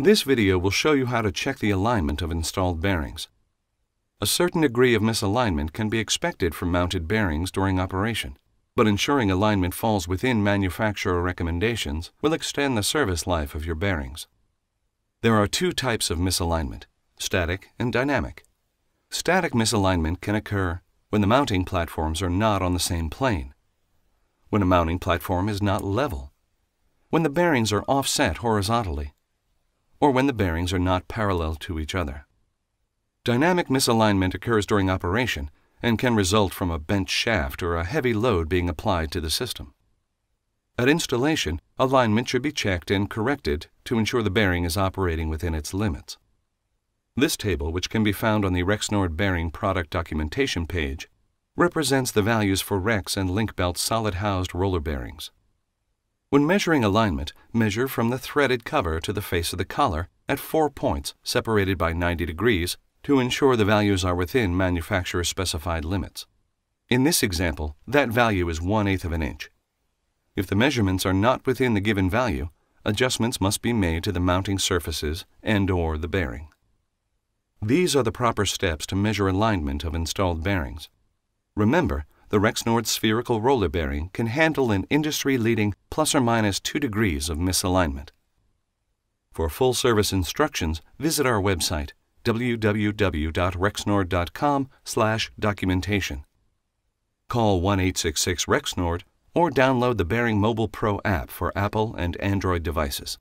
This video will show you how to check the alignment of installed bearings. A certain degree of misalignment can be expected from mounted bearings during operation, but ensuring alignment falls within manufacturer recommendations will extend the service life of your bearings. There are two types of misalignment, static and dynamic. Static misalignment can occur when the mounting platforms are not on the same plane, when a mounting platform is not level, when the bearings are offset horizontally, or when the bearings are not parallel to each other. Dynamic misalignment occurs during operation and can result from a bent shaft or a heavy load being applied to the system. At installation, alignment should be checked and corrected to ensure the bearing is operating within its limits. This table, which can be found on the Rexnord bearing product documentation page, represents the values for Rex and Link-Belt solid-housed roller bearings. When measuring alignment, measure from the threaded cover to the face of the collar at four points separated by 90 degrees to ensure the values are within manufacturer specified limits. In this example, that value is 1 8 of an inch. If the measurements are not within the given value, adjustments must be made to the mounting surfaces and or the bearing. These are the proper steps to measure alignment of installed bearings. Remember, the Rexnord spherical roller bearing can handle an industry-leading plus or minus 2 degrees of misalignment. For full service instructions, visit our website www.rexnord.com/documentation. Call 1-866-REXNORD or download the Bearing Mobile Pro app for Apple and Android devices.